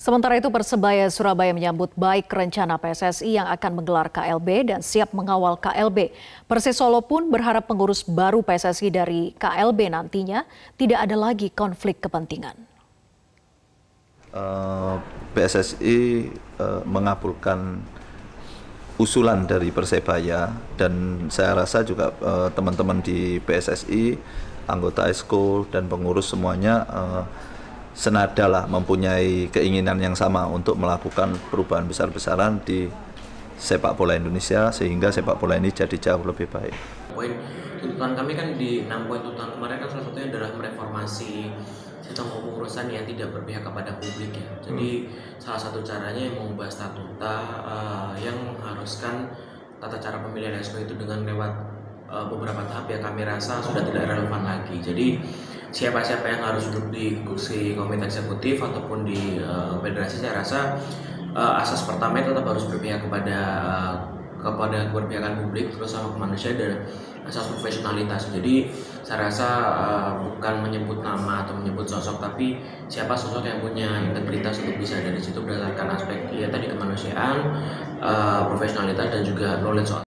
Sementara itu Persebaya Surabaya menyambut baik rencana PSSI yang akan menggelar KLB dan siap mengawal KLB. Persis Solo pun berharap pengurus baru PSSI dari KLB nantinya tidak ada lagi konflik kepentingan. Uh, PSSI uh, mengabulkan usulan dari Persebaya dan saya rasa juga uh, teman-teman di PSSI, anggota esko dan pengurus semuanya uh, senada lah mempunyai keinginan yang sama untuk melakukan perubahan besar-besaran di sepak bola Indonesia sehingga sepak bola ini jadi jauh lebih baik. Poin tuntutan kami kan di enam poin tuntutan kemarin kan salah satunya adalah mereformasi sistem pengurusan yang tidak berpihak kepada publik ya. Jadi hmm. salah satu caranya yang mengubah statuta uh, yang mengharuskan tata cara pemilihan SK itu dengan lewat uh, beberapa tahap yang kami rasa sudah tidak relevan lagi. Jadi siapa-siapa yang harus duduk di kursi komite eksekutif ataupun di uh, federasi saya rasa uh, asas pertama itu tetap harus berpihak kepada uh, kepada keberpihakan publik terus sama kemanusiaan dan asas profesionalitas. Jadi saya rasa uh, bukan menyebut nama atau menyebut sosok tapi siapa sosok yang punya integritas untuk bisa dari situ berdasarkan aspek ya tadi kemanusiaan, uh, profesionalitas dan juga knowledge